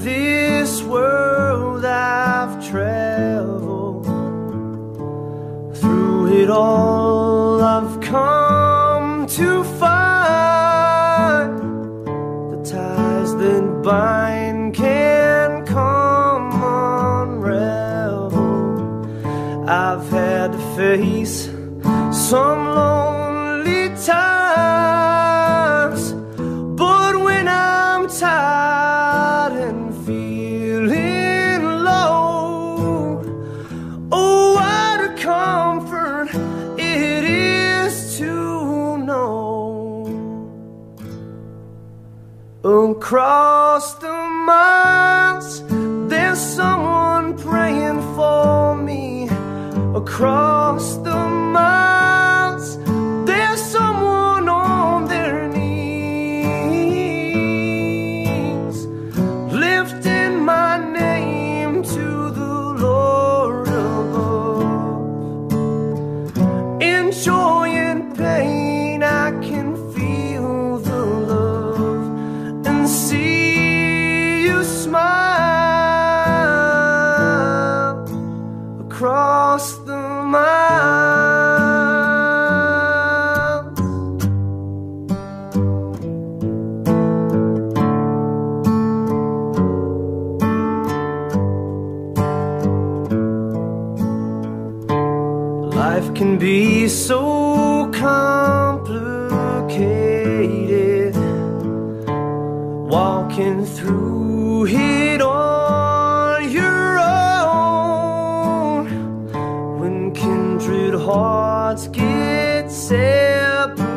this world I've traveled. Through it all I've come to find the ties that bind can come unravel I've had to face some lonely times Um, Across the miles, there's someone praying for me. Across the Life can be so complicated. Walking through it on your own. When kindred hearts get separated,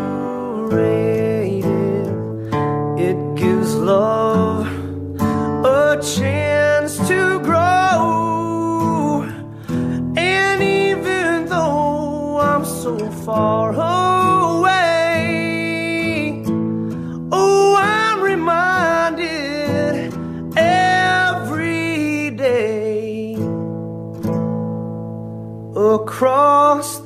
far away, oh, I'm reminded every day across